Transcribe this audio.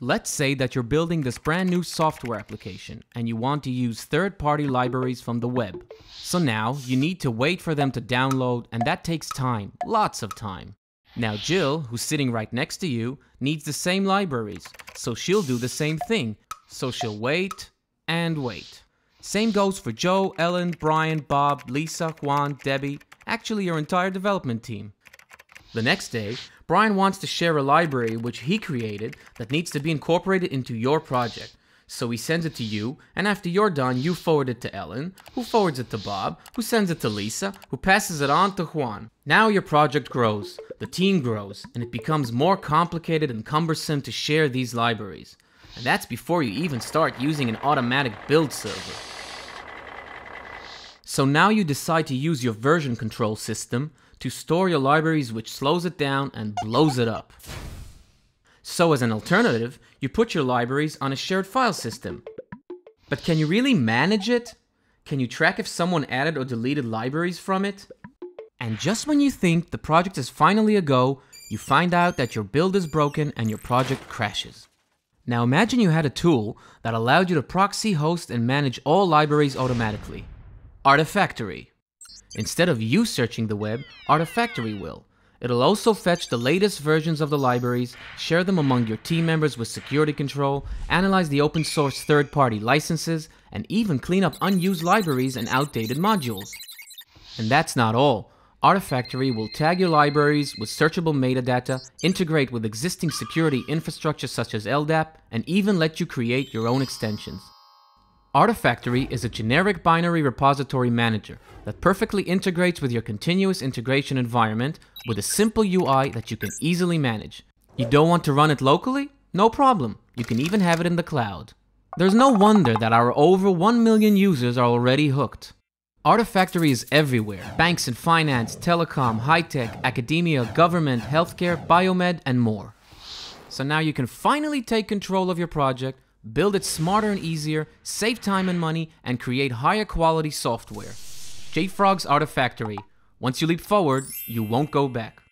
Let's say that you're building this brand new software application and you want to use third-party libraries from the web. So now you need to wait for them to download and that takes time, lots of time. Now Jill, who's sitting right next to you, needs the same libraries, so she'll do the same thing. So she'll wait and wait. Same goes for Joe, Ellen, Brian, Bob, Lisa, Juan, Debbie, actually your entire development team. The next day, Brian wants to share a library which he created that needs to be incorporated into your project. So he sends it to you, and after you're done, you forward it to Ellen, who forwards it to Bob, who sends it to Lisa, who passes it on to Juan. Now your project grows, the team grows, and it becomes more complicated and cumbersome to share these libraries. And that's before you even start using an automatic build server. So now you decide to use your version control system to store your libraries which slows it down and blows it up. So as an alternative, you put your libraries on a shared file system. But can you really manage it? Can you track if someone added or deleted libraries from it? And just when you think the project is finally a go, you find out that your build is broken and your project crashes. Now imagine you had a tool that allowed you to proxy host and manage all libraries automatically. Artifactory. Instead of you searching the web, Artifactory will. It'll also fetch the latest versions of the libraries, share them among your team members with security control, analyze the open source third-party licenses, and even clean up unused libraries and outdated modules. And that's not all. Artifactory will tag your libraries with searchable metadata, integrate with existing security infrastructure such as LDAP, and even let you create your own extensions. Artifactory is a generic binary repository manager that perfectly integrates with your continuous integration environment with a simple UI that you can easily manage. You don't want to run it locally? No problem. You can even have it in the cloud. There's no wonder that our over 1 million users are already hooked. Artifactory is everywhere. Banks and finance, telecom, high-tech, academia, government, healthcare, biomed, and more. So now you can finally take control of your project build it smarter and easier, save time and money, and create higher quality software. JFrog's Artifactory. Once you leap forward, you won't go back.